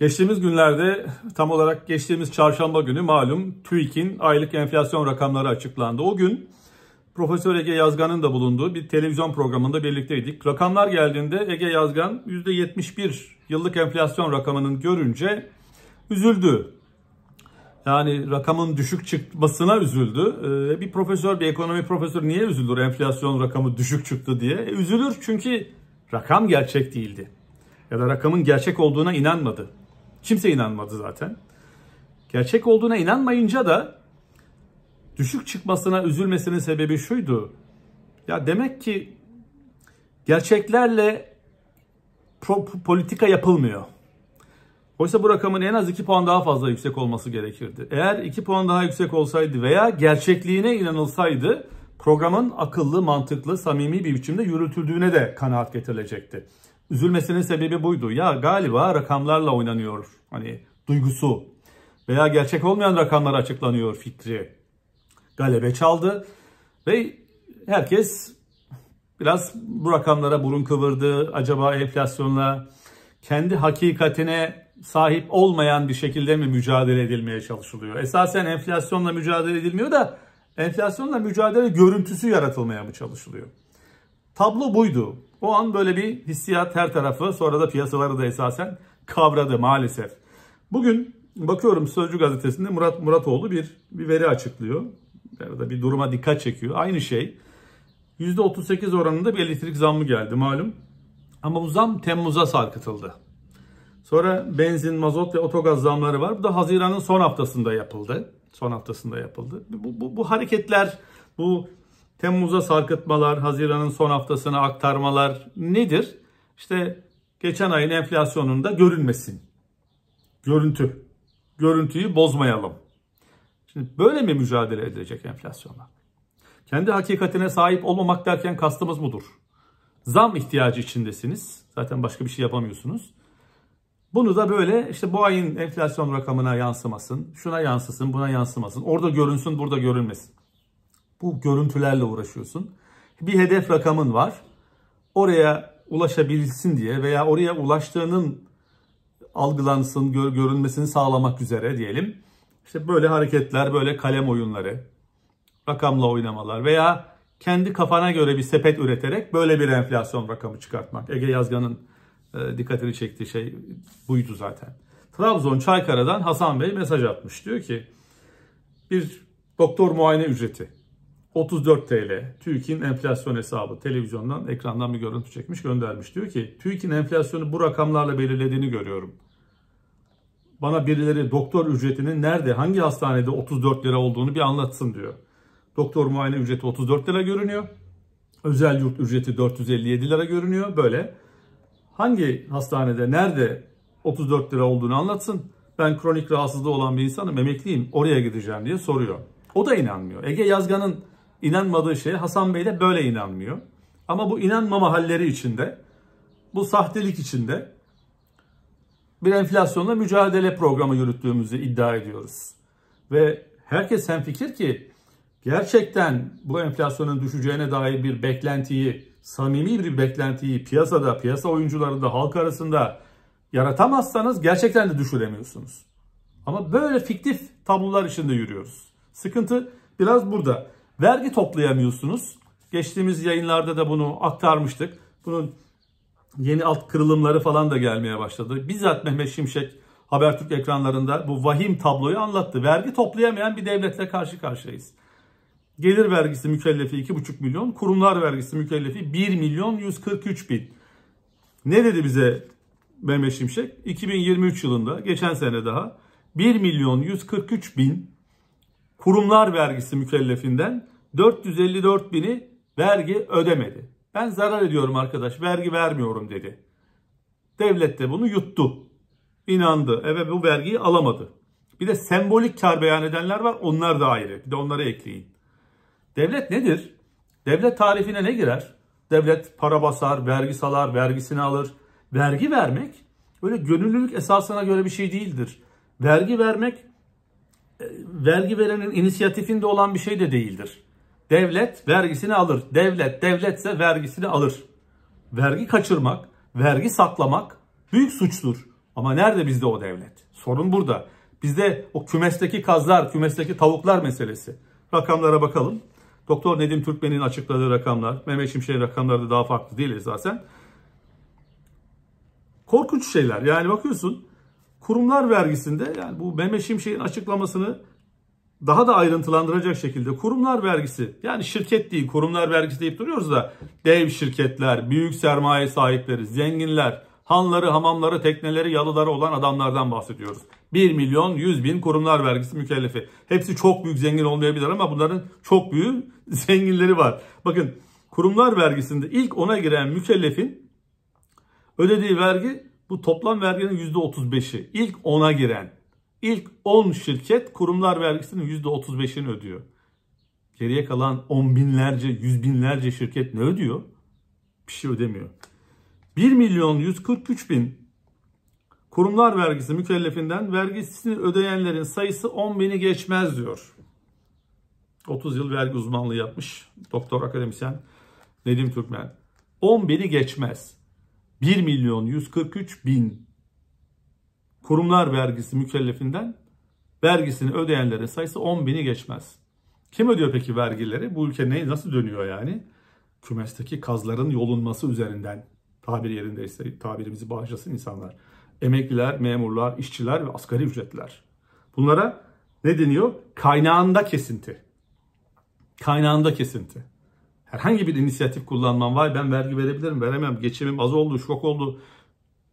Geçtiğimiz günlerde tam olarak geçtiğimiz çarşamba günü malum TÜİK'in aylık enflasyon rakamları açıklandı. O gün Profesör Ege Yazgan'ın da bulunduğu bir televizyon programında birlikteydik. Rakamlar geldiğinde Ege Yazgan %71 yıllık enflasyon rakamının görünce üzüldü. Yani rakamın düşük çıkmasına üzüldü. Ee, bir profesör, bir ekonomi profesörü niye üzülür enflasyon rakamı düşük çıktı diye? E, üzülür çünkü rakam gerçek değildi. Ya da rakamın gerçek olduğuna inanmadı. Kimse inanmadı zaten. Gerçek olduğuna inanmayınca da düşük çıkmasına üzülmesinin sebebi şuydu. Ya demek ki gerçeklerle politika yapılmıyor. Oysa bu rakamın en az 2 puan daha fazla yüksek olması gerekirdi. Eğer 2 puan daha yüksek olsaydı veya gerçekliğine inanılsaydı programın akıllı, mantıklı, samimi bir biçimde yürütüldüğüne de kanaat getirilecekti. Üzülmesinin sebebi buydu. Ya galiba rakamlarla oynanıyor. Hani duygusu veya gerçek olmayan rakamlar açıklanıyor fikri. Galebe çaldı ve herkes biraz bu rakamlara burun kıvırdı. Acaba enflasyonla kendi hakikatine sahip olmayan bir şekilde mi mücadele edilmeye çalışılıyor? Esasen enflasyonla mücadele edilmiyor da enflasyonla mücadele görüntüsü yaratılmaya mı çalışılıyor? Tablo buydu. O an böyle bir hissiyat her tarafı sonra da piyasaları da esasen kavradı maalesef. Bugün bakıyorum Sözcü gazetesinde Murat Muratoğlu bir, bir veri açıklıyor. Ya da bir duruma dikkat çekiyor. Aynı şey. %38 oranında bir elektrik zammı geldi malum. Ama bu zam Temmuz'a sarkıtıldı. Sonra benzin, mazot ve otogaz zamları var. Bu da Haziran'ın son haftasında yapıldı. Son haftasında yapıldı. Bu, bu, bu hareketler, bu Temmuz'a sarkıtmalar, Haziran'ın son haftasına aktarmalar nedir? İşte geçen ayın enflasyonunda görünmesin. Görüntü. Görüntüyü bozmayalım. Şimdi böyle mi mücadele edilecek enflasyonla? Kendi hakikatine sahip olmamak derken kastımız budur. Zam ihtiyacı içindesiniz. Zaten başka bir şey yapamıyorsunuz. Bunu da böyle işte bu ayın enflasyon rakamına yansımasın, şuna yansısın, buna yansımasın. Orada görünsün, burada görünmesin. Bu görüntülerle uğraşıyorsun. Bir hedef rakamın var. Oraya ulaşabilsin diye veya oraya ulaştığının algılansın, gör, görünmesini sağlamak üzere diyelim. İşte böyle hareketler, böyle kalem oyunları, rakamla oynamalar veya kendi kafana göre bir sepet üreterek böyle bir enflasyon rakamı çıkartmak. Ege Yazgan'ın e, dikkatini çektiği şey buydu zaten. Trabzon Çaykara'dan Hasan Bey mesaj atmış. Diyor ki bir doktor muayene ücreti 34 TL. TÜİK'in enflasyon hesabı televizyondan ekrandan bir görüntü çekmiş göndermiş. Diyor ki TÜİK'in enflasyonu bu rakamlarla belirlediğini görüyorum. Bana birileri doktor ücretinin nerede hangi hastanede 34 lira olduğunu bir anlatsın diyor. Doktor muayene ücreti 34 lira görünüyor. Özel yurt ücreti 457 lira görünüyor. Böyle hangi hastanede nerede 34 lira olduğunu anlatsın. Ben kronik rahatsızlığı olan bir insanım emekliyim oraya gideceğim diye soruyor. O da inanmıyor. Ege Yazgan'ın inanmadığı şey Hasan Bey de böyle inanmıyor. Ama bu inanmama halleri içinde, bu sahtelik içinde bir enflasyonla mücadele programı yürüttüğümüzü iddia ediyoruz. Ve herkes hemfikir ki gerçekten bu enflasyonun düşeceğine dair bir beklentiyi, samimi bir beklentiyi piyasada, piyasa oyuncularında, halk arasında yaratamazsanız gerçekten de düşüremiyorsunuz. Ama böyle fiktif tablolar içinde yürüyoruz. Sıkıntı biraz burada. Vergi toplayamıyorsunuz. Geçtiğimiz yayınlarda da bunu aktarmıştık. Bunun yeni alt kırılımları falan da gelmeye başladı. Bizzat Mehmet Şimşek Habertürk ekranlarında bu vahim tabloyu anlattı. Vergi toplayamayan bir devletle karşı karşıyayız. Gelir vergisi mükellefi 2,5 milyon, kurumlar vergisi mükellefi 1 milyon 143 bin. Ne dedi bize Mehmet Şimşek? 2023 yılında, geçen sene daha 1 milyon 143 bin kurumlar vergisi mükellefinden 454 bini vergi ödemedi. Ben zarar ediyorum arkadaş vergi vermiyorum dedi. Devlet de bunu yuttu. İnandı. Evet bu vergiyi alamadı. Bir de sembolik kar beyan edenler var. Onlar da ayrı. Bir de onları ekleyin. Devlet nedir? Devlet tarifine ne girer? Devlet para basar, vergi salar, vergisini alır. Vergi vermek öyle gönüllülük esasına göre bir şey değildir. Vergi vermek vergi verenin inisiyatifinde olan bir şey de değildir. Devlet vergisini alır. Devlet devletse vergisini alır. Vergi kaçırmak, vergi saklamak büyük suçtur. Ama nerede bizde o devlet? Sorun burada. Bizde o kümesteki kazlar, kümesteki tavuklar meselesi. Rakamlara bakalım. Doktor Nedim Türkmen'in açıkladığı rakamlar, Mehmet Şimşek'in rakamları da daha farklı değil esasen. Korkunç şeyler. Yani bakıyorsun kurumlar vergisinde yani bu Mehmet Şimşek'in açıklamasını daha da ayrıntılandıracak şekilde kurumlar vergisi yani şirket değil kurumlar vergisi deyip duruyoruz da dev şirketler, büyük sermaye sahipleri, zenginler, hanları, hamamları, tekneleri, yalıları olan adamlardan bahsediyoruz. 1 milyon 100 bin kurumlar vergisi mükellefi. Hepsi çok büyük zengin olmayabilir ama bunların çok büyük zenginleri var. Bakın kurumlar vergisinde ilk ona giren mükellefin ödediği vergi bu toplam verginin %35'i. İlk ona giren ilk 10 şirket kurumlar vergisinin %35'ini ödüyor. Geriye kalan on binlerce, yüz binlerce şirket ne ödüyor? Bir şey ödemiyor. 1 milyon 143 bin kurumlar vergisi mükellefinden vergisini ödeyenlerin sayısı 10 bini geçmez diyor. 30 yıl vergi uzmanlığı yapmış doktor akademisyen Nedim Türkmen. 10 bini geçmez. 1 milyon 143 bin kurumlar vergisi mükellefinden vergisini ödeyenlerin sayısı 10 bini geçmez. Kim ödüyor peki vergileri? Bu ülke ne, nasıl dönüyor yani? Kümesteki kazların yolunması üzerinden tabir yerindeyse tabirimizi bağışlasın insanlar. Emekliler, memurlar, işçiler ve asgari ücretliler. Bunlara ne deniyor? Kaynağında kesinti. Kaynağında kesinti. Herhangi bir inisiyatif kullanmam var. Ben vergi verebilirim, veremem. Geçimim az oldu, şok oldu.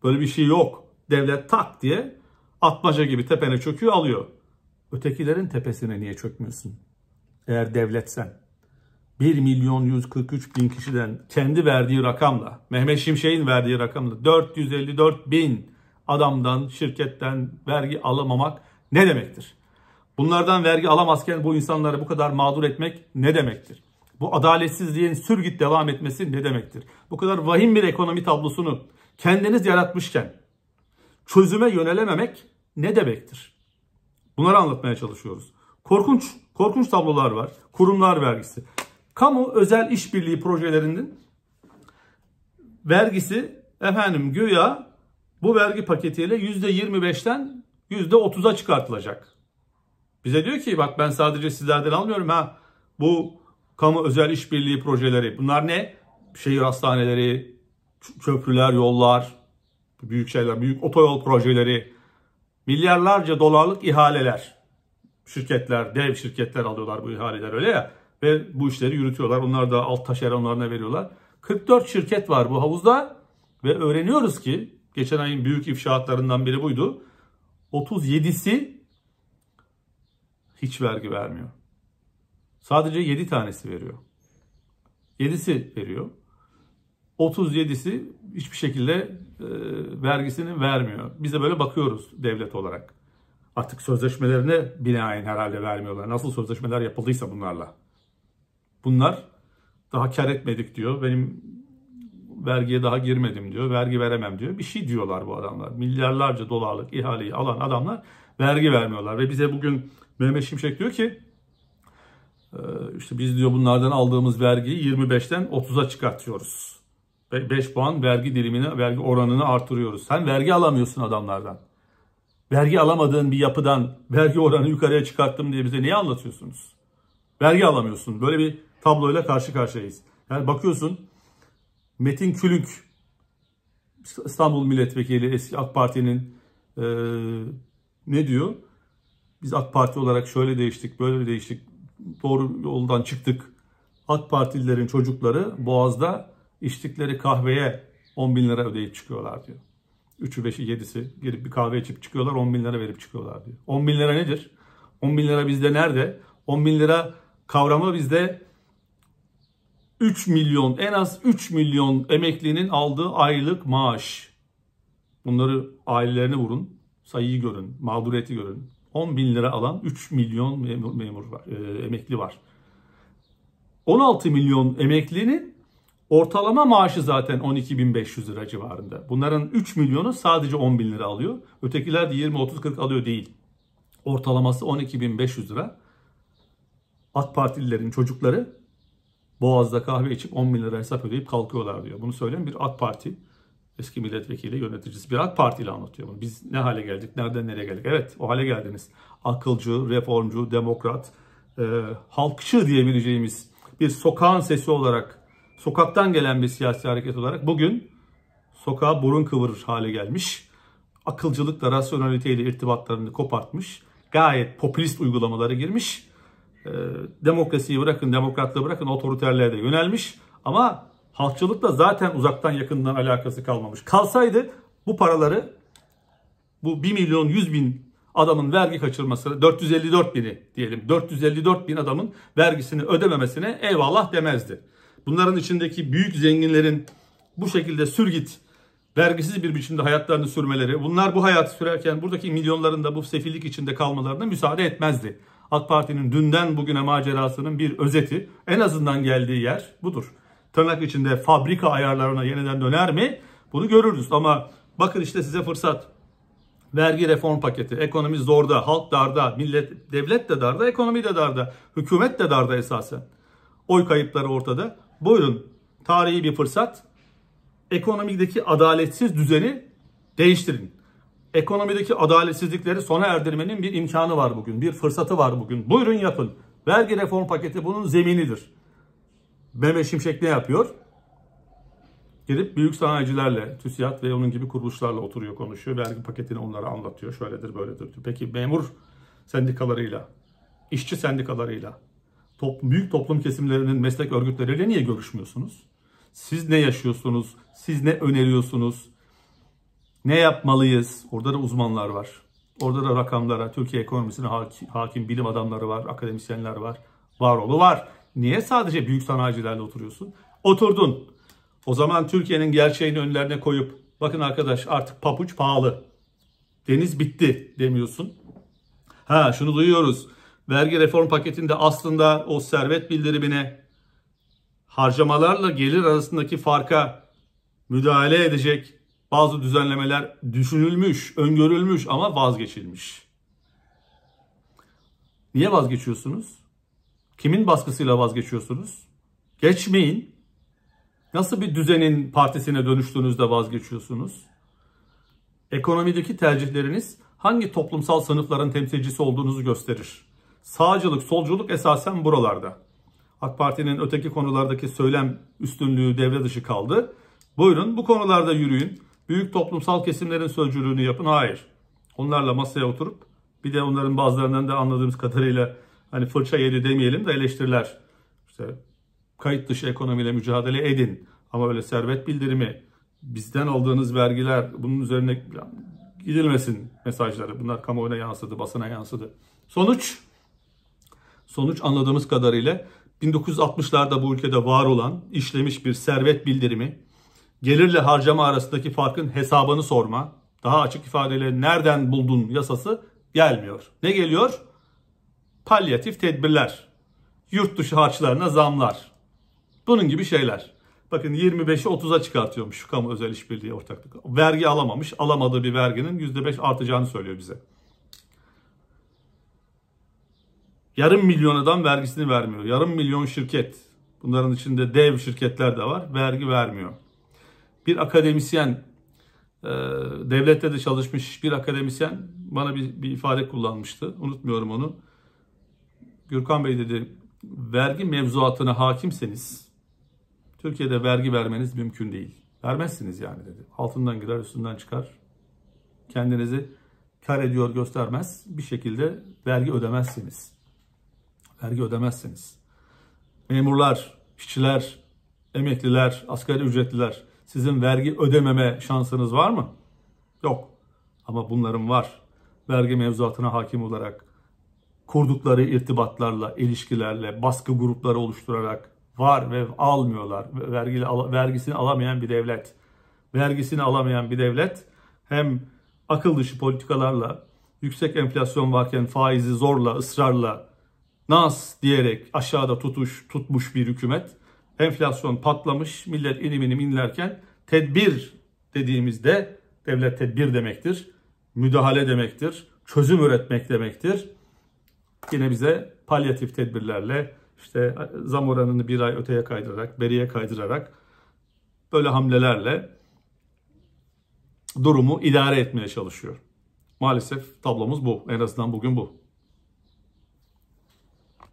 Böyle bir şey yok. Devlet tak diye atmaca gibi tepene çöküyor alıyor. Ötekilerin tepesine niye çökmüyorsun? Eğer devletsen. 1 milyon 143 bin kişiden kendi verdiği rakamla, Mehmet Şimşek'in verdiği rakamla 454 bin adamdan, şirketten vergi alamamak ne demektir? Bunlardan vergi alamazken bu insanları bu kadar mağdur etmek ne demektir? Bu adaletsizliğin sürgüt devam etmesi ne demektir? Bu kadar vahim bir ekonomi tablosunu kendiniz yaratmışken çözüme yönelememek ne demektir? Bunları anlatmaya çalışıyoruz. Korkunç, korkunç tablolar var. Kurumlar vergisi. Kamu özel işbirliği projelerinin vergisi efendim güya bu vergi paketiyle %25'ten %30'a çıkartılacak. Bize diyor ki bak ben sadece sizlerden almıyorum ha. Bu kamu özel işbirliği projeleri. Bunlar ne? Şehir hastaneleri, köprüler, yollar, büyük şeyler, büyük otoyol projeleri, milyarlarca dolarlık ihaleler. Şirketler, dev şirketler alıyorlar bu ihaleler öyle ya. Ve bu işleri yürütüyorlar. Onlar da alt taşeronlarına veriyorlar. 44 şirket var bu havuzda ve öğreniyoruz ki geçen ayın büyük ifşaatlarından biri buydu. 37'si hiç vergi vermiyor. Sadece 7 tanesi veriyor. 7'si veriyor. 37'si hiçbir şekilde e, vergisini vermiyor. Biz de böyle bakıyoruz devlet olarak. Artık sözleşmelerine binaen herhalde vermiyorlar. Nasıl sözleşmeler yapıldıysa bunlarla. Bunlar daha kar etmedik diyor. Benim vergiye daha girmedim diyor. Vergi veremem diyor. Bir şey diyorlar bu adamlar. Milyarlarca dolarlık ihaleyi alan adamlar vergi vermiyorlar. Ve bize bugün Mehmet Şimşek diyor ki e, işte biz diyor bunlardan aldığımız vergiyi 25'ten 30'a çıkartıyoruz. 5 puan vergi dilimini, vergi oranını artırıyoruz. Sen vergi alamıyorsun adamlardan. Vergi alamadığın bir yapıdan vergi oranı yukarıya çıkarttım diye bize niye anlatıyorsunuz? Vergi alamıyorsun. Böyle bir tabloyla karşı karşıyayız. Yani bakıyorsun Metin Külünk İstanbul Milletvekili eski AK Parti'nin e, ne diyor? Biz AK Parti olarak şöyle değiştik, böyle değiştik, doğru yoldan çıktık. AK Partililerin çocukları Boğaz'da içtikleri kahveye 10 bin lira ödeyip çıkıyorlar diyor. 3'ü 5'i 7'si girip bir kahve içip çıkıyorlar 10 bin lira verip çıkıyorlar diyor. 10 bin lira nedir? 10 bin lira bizde nerede? 10 bin lira kavramı bizde 3 milyon en az 3 milyon emeklinin aldığı aylık maaş. Bunları ailelerine vurun, sayıyı görün, mağduriyeti görün. 10 bin lira alan 3 milyon memur, memur var, e, emekli var. 16 milyon emeklinin Ortalama maaşı zaten 12.500 lira civarında. Bunların 3 milyonu sadece 10 bin lira alıyor. Ötekiler de 20, 30, 40 alıyor değil. Ortalaması 12.500 lira. AK Partililerin çocukları Boğaz'da kahve içip 10 bin lira hesap ödeyip kalkıyorlar diyor. Bunu söyleyen bir AK Parti Eski milletvekili yöneticisi bir AK Partili anlatıyor bunu. Biz ne hale geldik, nereden nereye geldik? Evet o hale geldiniz. Akılcı, reformcu, demokrat, e, halkçı diyebileceğimiz bir sokağın sesi olarak, sokaktan gelen bir siyasi hareket olarak bugün sokağa burun kıvırır hale gelmiş. Akılcılıkla, rasyoneliteyle irtibatlarını kopartmış. Gayet popülist uygulamalara girmiş. E, demokrasiyi bırakın, demokratlığı bırakın otoriterliğe de yönelmiş. Ama halkçılıkla zaten uzaktan yakından alakası kalmamış. Kalsaydı bu paraları bu 1 milyon 100 bin adamın vergi kaçırması 454 bini diyelim 454 bin adamın vergisini ödememesine eyvallah demezdi. Bunların içindeki büyük zenginlerin bu şekilde sürgit vergisiz bir biçimde hayatlarını sürmeleri, bunlar bu hayatı sürerken buradaki milyonların da bu sefillik içinde kalmalarına müsaade etmezdi. AK Parti'nin dünden bugüne macerasının bir özeti, en azından geldiği yer budur. Tırnak içinde fabrika ayarlarına yeniden döner mi? Bunu görürüz ama bakın işte size fırsat. Vergi reform paketi, ekonomi zorda, halk darda, millet, devlet de darda, ekonomi de darda, hükümet de darda esasen. Oy kayıpları ortada. Buyurun tarihi bir fırsat. Ekonomideki adaletsiz düzeni değiştirin. Ekonomideki adaletsizlikleri sona erdirmenin bir imkanı var bugün. Bir fırsatı var bugün. Buyurun yapın. Vergi reform paketi bunun zeminidir. Mehmet Şimşek ne yapıyor? Gidip büyük sanayicilerle, TÜSİAD ve onun gibi kuruluşlarla oturuyor, konuşuyor. Vergi paketini onlara anlatıyor. Şöyledir, böyledir. Peki memur sendikalarıyla, işçi sendikalarıyla, top, büyük toplum kesimlerinin meslek örgütleriyle niye görüşmüyorsunuz? Siz ne yaşıyorsunuz? Siz ne öneriyorsunuz? Ne yapmalıyız? Orada da uzmanlar var. Orada da rakamlara, Türkiye ekonomisine hakim, hakim bilim adamları var, akademisyenler var. Var oğlu var. Niye sadece büyük sanayicilerle oturuyorsun? Oturdun. O zaman Türkiye'nin gerçeğini önlerine koyup bakın arkadaş artık papuç pahalı. Deniz bitti demiyorsun. Ha şunu duyuyoruz. Vergi reform paketinde aslında o servet bildirimine harcamalarla gelir arasındaki farka müdahale edecek bazı düzenlemeler düşünülmüş, öngörülmüş ama vazgeçilmiş. Niye vazgeçiyorsunuz? Kimin baskısıyla vazgeçiyorsunuz? Geçmeyin. Nasıl bir düzenin partisine dönüştüğünüzde vazgeçiyorsunuz? Ekonomideki tercihleriniz hangi toplumsal sınıfların temsilcisi olduğunuzu gösterir. Sağcılık, solculuk esasen buralarda. AK Parti'nin öteki konulardaki söylem üstünlüğü devre dışı kaldı. Buyurun bu konularda yürüyün. Büyük toplumsal kesimlerin sözcülüğünü yapın. Hayır. Onlarla masaya oturup bir de onların bazılarından da anladığımız kadarıyla hani fırça yedi demeyelim de eleştiriler. İşte kayıt dışı ekonomiyle mücadele edin. Ama öyle servet bildirimi, bizden aldığınız vergiler bunun üzerine gidilmesin mesajları. Bunlar kamuoyuna yansıdı, basına yansıdı. Sonuç, sonuç anladığımız kadarıyla 1960'larda bu ülkede var olan işlemiş bir servet bildirimi, gelirle harcama arasındaki farkın hesabını sorma, daha açık ifadeyle nereden buldun yasası gelmiyor. Ne geliyor? Palyatif tedbirler, yurt dışı harçlarına zamlar, bunun gibi şeyler. Bakın 25'i 30'a çıkartıyormuş şu kamu özel işbirliği ortaklık. Vergi alamamış, alamadığı bir verginin %5 artacağını söylüyor bize. Yarım milyon adam vergisini vermiyor. Yarım milyon şirket. Bunların içinde dev şirketler de var. Vergi vermiyor. Bir akademisyen, e, devlette de çalışmış bir akademisyen bana bir, bir ifade kullanmıştı. Unutmuyorum onu. Gürkan Bey dedi, vergi mevzuatına hakimseniz Türkiye'de vergi vermeniz mümkün değil. Vermezsiniz yani dedi. Altından girer üstünden çıkar. Kendinizi kar ediyor göstermez. Bir şekilde vergi ödemezsiniz. Vergi ödemezsiniz. Memurlar, işçiler, emekliler, asgari ücretliler sizin vergi ödememe şansınız var mı? Yok. Ama bunların var. Vergi mevzuatına hakim olarak kurdukları irtibatlarla, ilişkilerle, baskı grupları oluşturarak var ve almıyorlar. Vergili, vergisini alamayan bir devlet. Vergisini alamayan bir devlet hem akıl dışı politikalarla, yüksek enflasyon varken faizi zorla, ısrarla, nas diyerek aşağıda tutuş, tutmuş bir hükümet. Enflasyon patlamış, millet inim inim inlerken tedbir dediğimizde devlet tedbir demektir. Müdahale demektir. Çözüm üretmek demektir. Yine bize palyatif tedbirlerle işte zam oranını bir ay öteye kaydırarak, beriye kaydırarak böyle hamlelerle durumu idare etmeye çalışıyor. Maalesef tablomuz bu. En azından bugün bu.